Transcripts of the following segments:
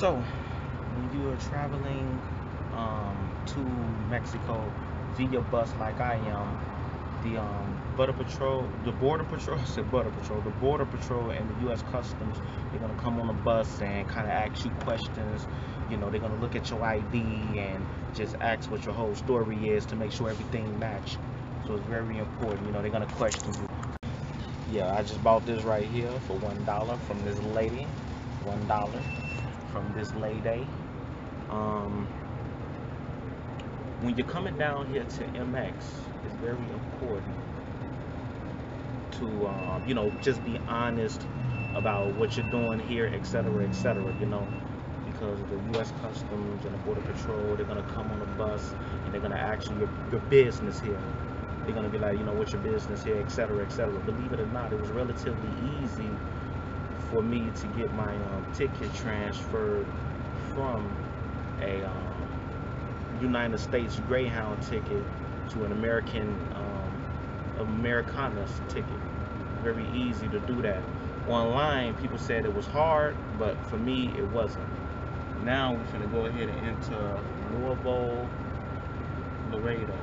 So, when you are traveling um, to Mexico via bus like I am, the um, Border Patrol, the Border Patrol, I said Border Patrol, the Border Patrol and the U.S. Customs, they're gonna come on the bus and kind of ask you questions. You know, they're gonna look at your ID and just ask what your whole story is to make sure everything match. So it's very important. You know, they're gonna question you. Yeah, I just bought this right here for one dollar from this lady. One dollar from this lady. Um, when you're coming down here to MX, it's very important to, uh, you know, just be honest about what you're doing here, etc., etc., you know, because the U.S. Customs and the Border Patrol, they're going to come on the bus and they're going to ask you your, your business here. They're going to be like, you know, what's your business here, etc., etc. Believe it or not, it was relatively easy for me to get my um, ticket transferred from a um, United States Greyhound ticket to an American um, ticket. Very easy to do that. Online, people said it was hard, but for me, it wasn't. Now we're gonna go ahead and enter Nuevo Laredo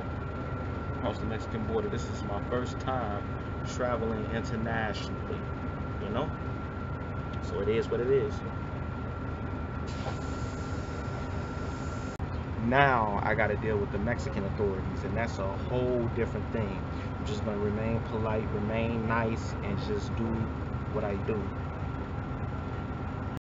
across the Mexican border. This is my first time traveling internationally, you know? So it is what it is. Now I got to deal with the Mexican authorities, and that's a whole different thing. I'm just going to remain polite, remain nice, and just do what I do.